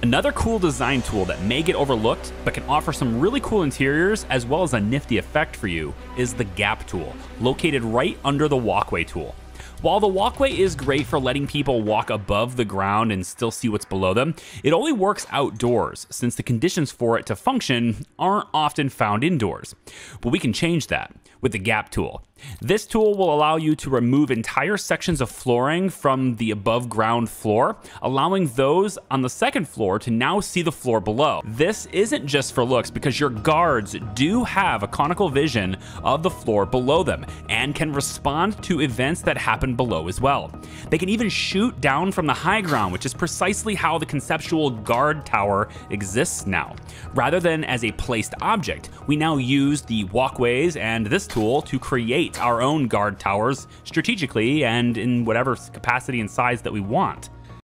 Another cool design tool that may get overlooked but can offer some really cool interiors as well as a nifty effect for you is the gap tool, located right under the walkway tool. While the walkway is great for letting people walk above the ground and still see what's below them, it only works outdoors since the conditions for it to function aren't often found indoors. But we can change that with the gap tool. This tool will allow you to remove entire sections of flooring from the above ground floor, allowing those on the second floor to now see the floor below. This isn't just for looks because your guards do have a conical vision of the floor below them and can respond to events that happen below as well. They can even shoot down from the high ground, which is precisely how the conceptual guard tower exists now. Rather than as a placed object, we now use the walkways and this tool to create our own guard towers strategically and in whatever capacity and size that we want.